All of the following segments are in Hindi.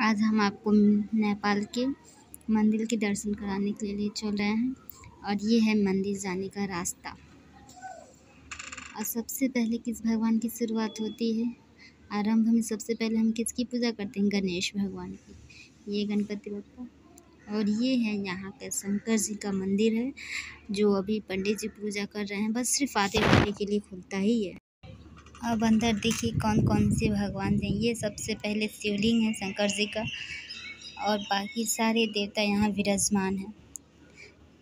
आज हम आपको नेपाल के मंदिर के दर्शन कराने के लिए चल रहे हैं और ये है मंदिर जाने का रास्ता। और सबसे पहले किस भगवान की शुरुआत होती है? आरंभ में सबसे पहले हम किसकी पूजा करते हैं? गणेश भगवान की। ये गणपति बप्पा। और ये है यहाँ का शंकर जी का मंदिर है, जो अभी पंडित जी पूजा कर रहे हैं। बस सिर्फ़ आते घंटे के लिए खुलता ही है। अब अंदर देखिए कौन कौन से भगवान हैं। ये सबसे पहले शिवलिंग है शंकर जी का और बाकी सारे देवता यहाँ विराजमान हैं।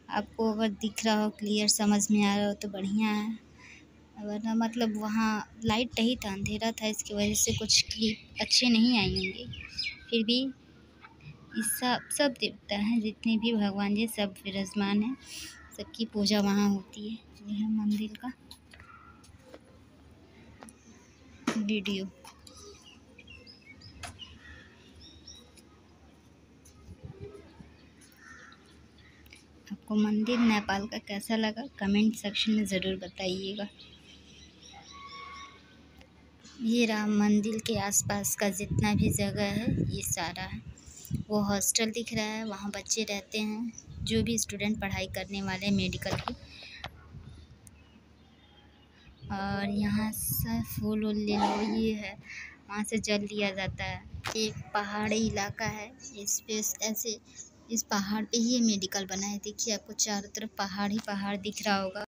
आपको अगर दिख रहा हो, क्लियर समझ में आ रहा हो तो बढ़िया है। वरना मतलब वहाँ लाइट नहीं था अंधेरा था, इसकी वजह से कुछ क्लिप अच्छे नहीं आई होंगे। फिर भी इस सब सब देवता हैं, जितने भी भगवान जी, सब विराजमान हैं। सबकी पूजा वहाँ होती है यह मंदिर का वीडियो आपको मंदिर नेपाल का कैसा लगा? कमेंट सेक्शन में ज़रूर बताइएगा। ये राम मंदिर के आसपास का जितना भी जगह है, ये सारा है। वो हॉस्टल दिख रहा है, वहाँ बच्चे रहते हैं। जो भी स्टूडेंट पढ़ाई करने वाले मेडिकल की और यहाँ से फूल वूल ले लो, ये है। वहाँ से जल लिया जाता है। एक पहाड़ी इलाका है, इस पे ऐसे इस पहाड़ पे ही मेडिकल बना है। देखिए, आपको चारों तरफ़ पहाड़ ही पहाड़ दिख रहा होगा।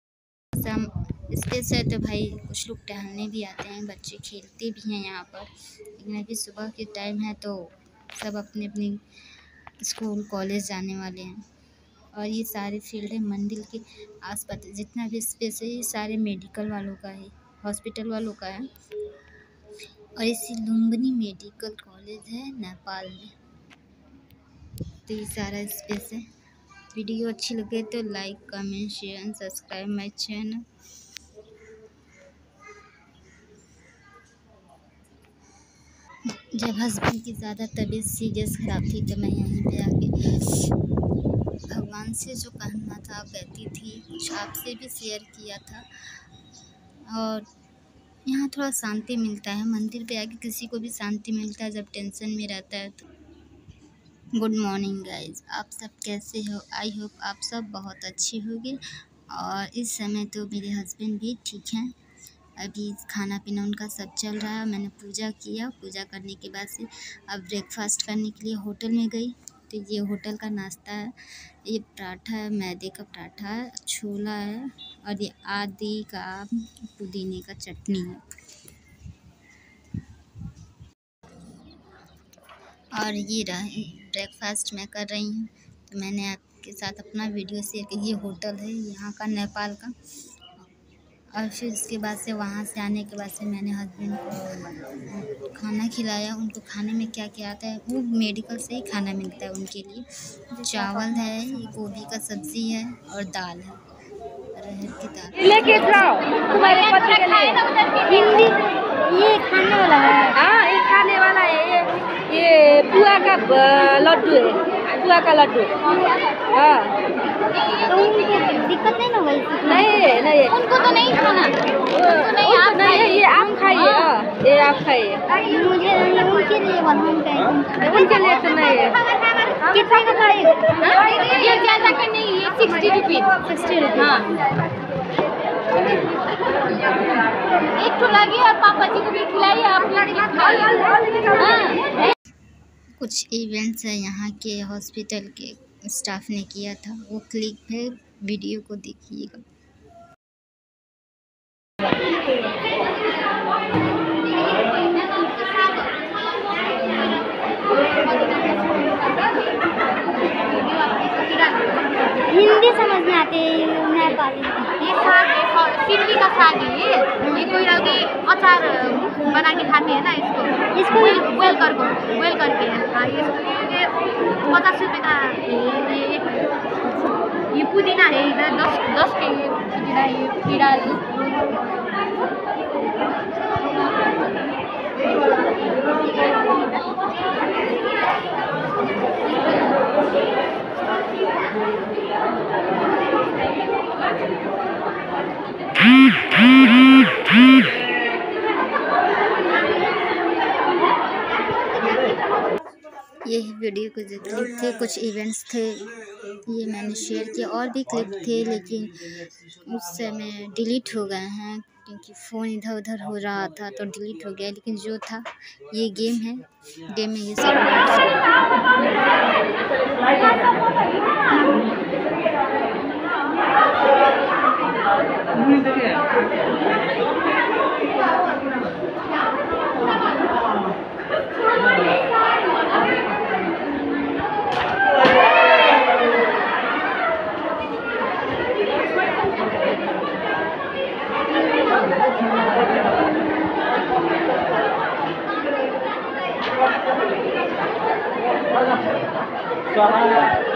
सम स्पेस है तो भाई, कुछ लोग टहलने भी आते हैं, बच्चे खेलते भी हैं यहाँ पर। लेकिन अभी सुबह के टाइम है तो सब अपने अपने स्कूल कॉलेज जाने वाले हैं। और ये सारे फ़ील्ड है मंदिर के आसपास, जितना भी स्पेस है, ये सारे मेडिकल वालों का है हॉस्पिटल वालों का है। और इसी लुम्बनी मेडिकल कॉलेज है, नेपाल में। तो ये सारा स्पेस है। वीडियो अच्छी लगे तो like comment share and subscribe my channel जब हस्बैंड की ज़्यादा तबीयत सीरियस ख़राब थी तो मैं यहीं से जो कहना था, कहती थी, कुछ आपसे भी शेयर किया था। और यहाँ थोड़ा शांति मिलता है। मंदिर पे आके किसी को भी शांति मिलता है, जब टेंशन में रहता है तो। गुड मॉर्निंग गाइज़ आप सब कैसे हो? आई होप आप सब बहुत अच्छे होंगे। और इस समय तो मेरे हस्बैंड भी ठीक हैं। अभी खाना पीना उनका सब चल रहा है। मैंने पूजा किया। पूजा करने के बाद से अब ब्रेकफास्ट करने के लिए होटल में गई। तो ये होटल का नाश्ता है, ये पराठा है, मैदे का पराठा है, छोला है और ये आदि का पुदीने का चटनी है। और ये ब्रेकफास्ट मैं कर रही हूँ। तो मैंने आपके साथ अपना वीडियो शेयर किया, ये होटल है यहाँ का, नेपाल का। और फिर उसके बाद से वहाँ से आने के बाद से मैंने हस्बैंड को खाना खिलाया। उनको खाने में क्या क्या आता है वो मेडिकल से ही खाना मिलता है उनके लिए। चावल है ये गोभी का सब्ज़ी है और दाल है। अरहर की दाल। लेके जाओ। तुम्हारे पति के लिए। ये खाने वाला है। हाँ ये खाने वाला है। ये ये पुआ का लड्डू है। पुआ का लड्डू। हाँ। तो दिक्कत नहीं ना? नहीं नहीं उनको तो नहीं खाना। उनको नहीं आप नहीं ये आप खाइए हाँ। ये आप खाइए। मुझे उनके लिए बनाना है उनके लिए तो नहीं है। कितना का पड़ेगा ये ज़्यादा का नहीं ये सिक्सटी रुपीज़ सिक्सटी रुपये हाँ। एक तो लगी और पापा जी को भी खिलाइए आप लोग भी खाइए। हाँ। कुछ इवेंट्स है यहाँ के हॉस्पिटल के स्टाफ ने किया था वो क्लिक है वीडियो को देखिएगा। हिंदी समझ में आते नेपाली। ये साग सिल्ली का साग है ये ये कोई अचार बना के खाते हैं ना इसको? कर बोइल करके हाँ। ये पचास रुपये का ये पुदीना है इधर दस दस के पुदीना ये कीड़ा यही वीडियो के जो क्लिप थे, कुछ इवेंट्स थे, ये मैंने शेयर किया और भी क्लिप थे, लेकिन उस समय डिलीट हो गए हैं, क्योंकि फ़ोन इधर उधर हो रहा था तो डिलीट हो गया, लेकिन जो था, ये गेम है गेम में ये सब Suaranya.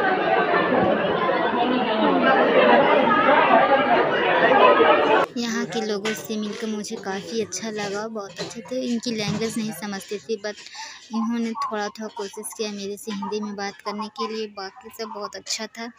यहाँ के लोगों से मिलकर मुझे काफ़ी अच्छा लगा, बहुत अच्छे थे। इनकी लैंग्वेज नहीं समझती थी बट इन्होंने थोड़ा थोड़ा कोशिश किया मेरे से हिंदी में बात करने के लिए। बाकी सब बहुत अच्छा था।